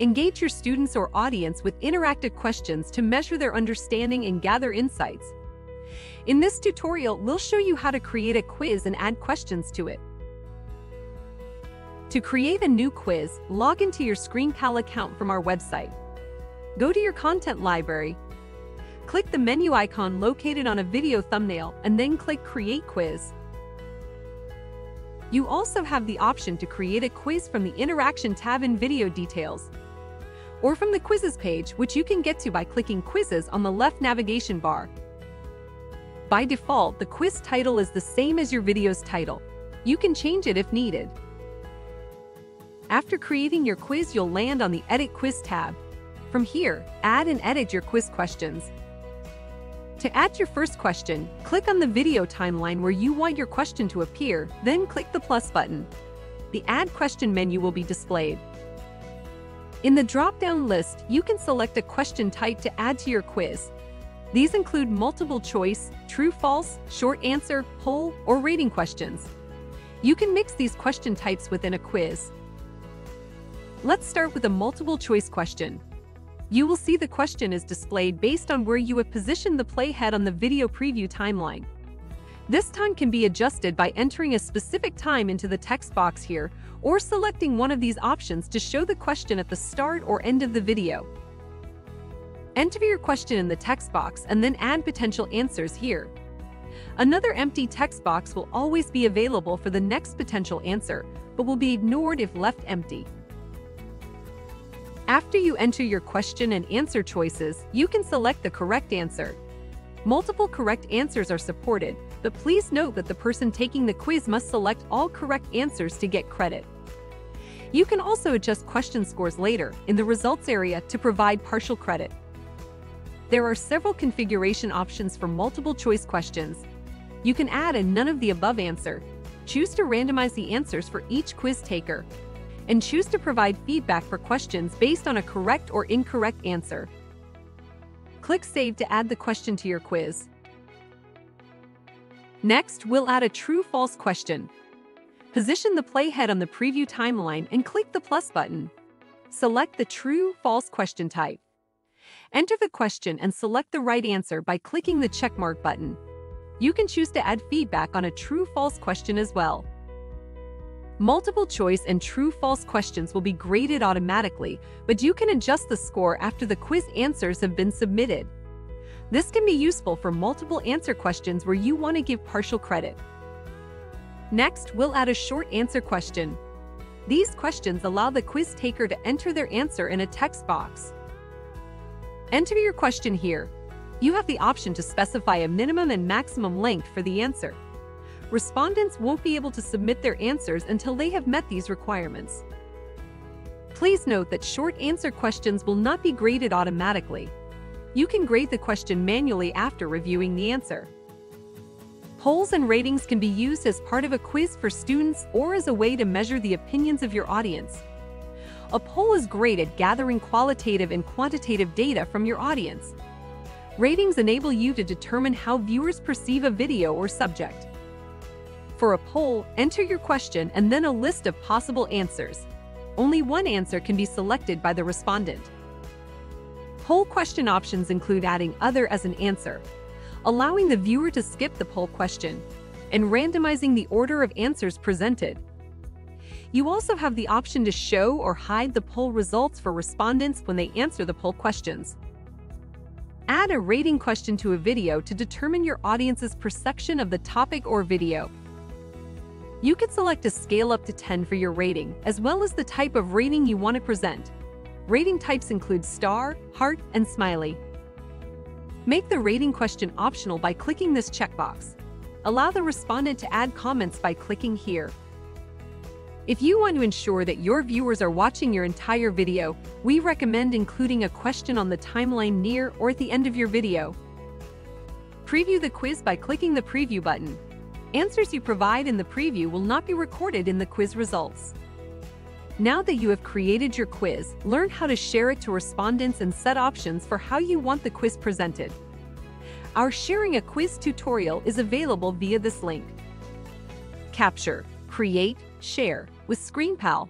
Engage your students or audience with interactive questions to measure their understanding and gather insights. In this tutorial, we'll show you how to create a quiz and add questions to it. To create a new quiz, log into your ScreenPal account from our website. Go to your content library, click the menu icon located on a video thumbnail, and then click Create Quiz. You also have the option to create a quiz from the Interaction tab in Video Details, or from the Quizzes page, which you can get to by clicking Quizzes on the left navigation bar. By default, the quiz title is the same as your video's title. You can change it if needed. After creating your quiz, you'll land on the Edit Quiz tab. From here, add and edit your quiz questions. To add your first question, click on the video timeline where you want your question to appear, then click the plus button. The Add Question menu will be displayed. In the drop-down list, you can select a question type to add to your quiz. These include multiple choice, true-false, short answer, poll, or rating questions. You can mix these question types within a quiz. Let's start with a multiple choice question. You will see the question is displayed based on where you have positioned the playhead on the video preview timeline. This time can be adjusted by entering a specific time into the text box here or selecting one of these options to show the question at the start or end of the video. Enter your question in the text box and then add potential answers here. Another empty text box will always be available for the next potential answer, but will be ignored if left empty. After you enter your question and answer choices, you can select the correct answer. Multiple correct answers are supported, but please note that the person taking the quiz must select all correct answers to get credit. You can also adjust question scores later in the results area to provide partial credit. There are several configuration options for multiple choice questions. You can add a none of the above answer, choose to randomize the answers for each quiz taker, and choose to provide feedback for questions based on a correct or incorrect answer. Click Save to add the question to your quiz. Next, we'll add a true-false question. Position the playhead on the preview timeline and click the plus button. Select the true-false question type. Enter the question and select the right answer by clicking the checkmark button. You can choose to add feedback on a true-false question as well. Multiple choice and true-false questions will be graded automatically, but you can adjust the score after the quiz answers have been submitted. This can be useful for multiple answer questions where you want to give partial credit. Next, we'll add a short answer question. These questions allow the quiz taker to enter their answer in a text box. Enter your question here. You have the option to specify a minimum and maximum length for the answer respondents won't be able to submit their answers until they have met these requirements. Please note that short answer questions will not be graded automatically. You can grade the question manually after reviewing the answer. Polls and ratings can be used as part of a quiz for students or as a way to measure the opinions of your audience. A poll is great at gathering qualitative and quantitative data from your audience. Ratings enable you to determine how viewers perceive a video or subject. For a poll, enter your question and then a list of possible answers. Only one answer can be selected by the respondent. Poll question options include adding other as an answer, allowing the viewer to skip the poll question, and randomizing the order of answers presented. You also have the option to show or hide the poll results for respondents when they answer the poll questions. Add a rating question to a video to determine your audience's perception of the topic or video. You can select a scale up to 10 for your rating, as well as the type of rating you want to present. Rating types include star, heart, and smiley. Make the rating question optional by clicking this checkbox. Allow the respondent to add comments by clicking here. If you want to ensure that your viewers are watching your entire video, we recommend including a question on the timeline near or at the end of your video. Preview the quiz by clicking the preview button. Answers you provide in the preview will not be recorded in the quiz results. Now that you have created your quiz, learn how to share it to respondents and set options for how you want the quiz presented. Our Sharing a Quiz tutorial is available via this link. Capture, create, share with ScreenPal.